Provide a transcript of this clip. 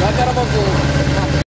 Vai, Caramangu.